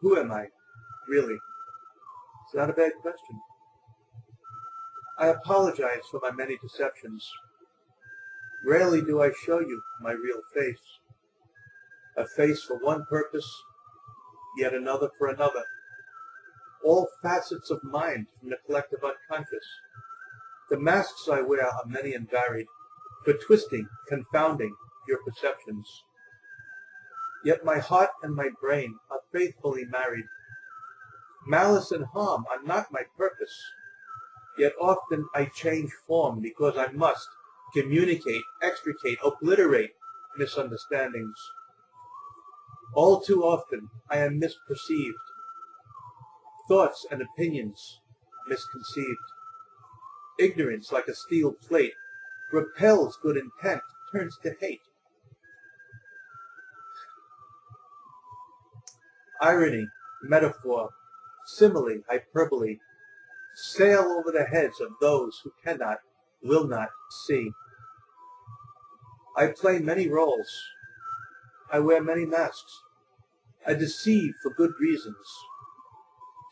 Who am I, really? It's not a bad question. I apologize for my many deceptions. Rarely do I show you my real face. A face for one purpose, yet another for another. All facets of mind from the collective unconscious. The masks I wear are many and varied, for twisting, confounding your perceptions. Yet my heart and my brain are faithfully married. Malice and harm are not my purpose, yet often I change form because I must communicate, extricate, obliterate misunderstandings. All too often I am misperceived, thoughts and opinions misconceived. Ignorance, like a steel plate, repels good intent, turns to hate. Irony, metaphor, simile, hyperbole, sail over the heads of those who cannot, will not see. I play many roles. I wear many masks. I deceive for good reasons.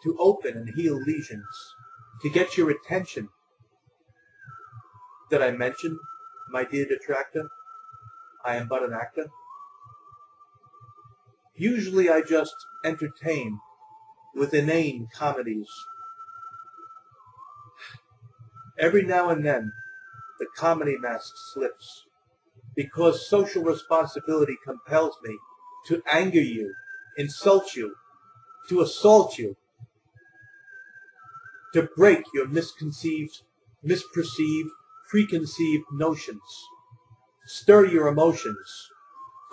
To open and heal lesions. To get your attention. Did I mention, my dear detractor, I am but an actor? Usually I just entertain with inane comedies. Every now and then the comedy mask slips because social responsibility compels me to anger you, insult you, to assault you, to break your misconceived, misperceived, preconceived notions, stir your emotions,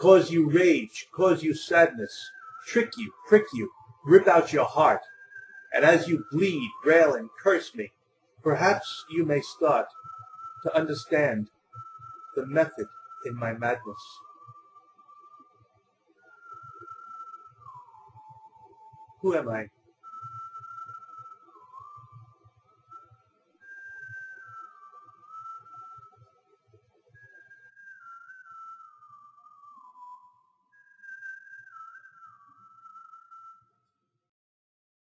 cause you rage, cause you sadness, trick you, prick you, rip out your heart, and as you bleed, rail, and curse me, perhaps you may start to understand the method in my madness. Who am I?